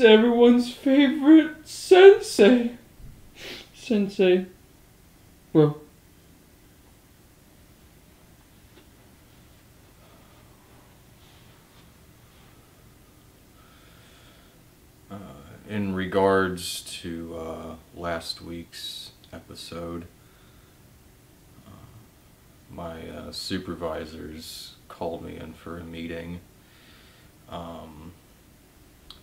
Everyone's favorite sensei. Sensei. Bro. Uh, in regards to uh, last week's episode, uh, my uh, supervisors called me in for a meeting. Um,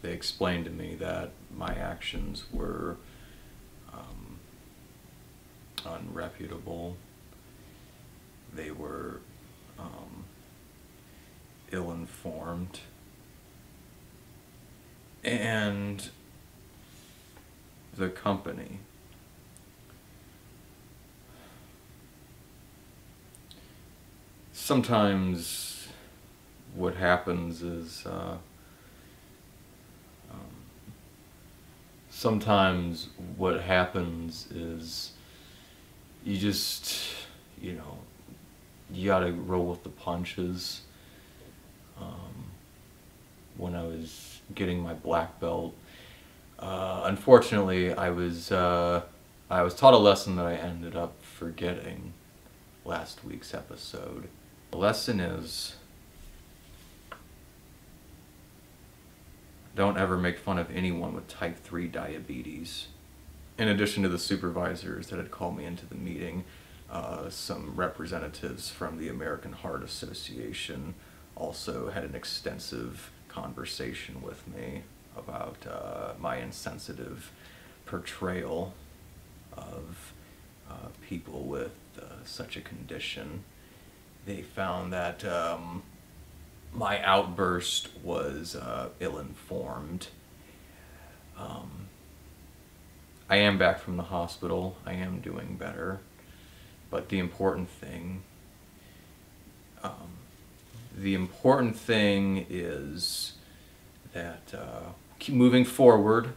they explained to me that my actions were um, unreputable. They were um, ill informed. And the company sometimes what happens is uh, sometimes what happens is you just you know you gotta roll with the punches. Um, when I was getting my black belt uh, unfortunately I was uh, I was taught a lesson that I ended up forgetting last week's episode. The lesson is don't ever make fun of anyone with type 3 diabetes. In addition to the supervisors that had called me into the meeting, uh, some representatives from the American Heart Association also had an extensive conversation with me about uh, my insensitive portrayal of uh, people with uh, such a condition they found that um, my outburst was uh, ill-informed. Um, I am back from the hospital. I am doing better. But the important thing, um, the important thing is that uh, keep moving forward.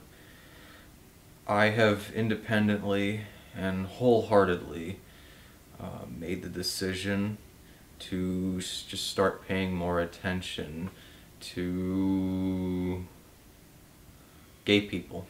I have independently and wholeheartedly uh, made the decision to just start paying more attention to gay people.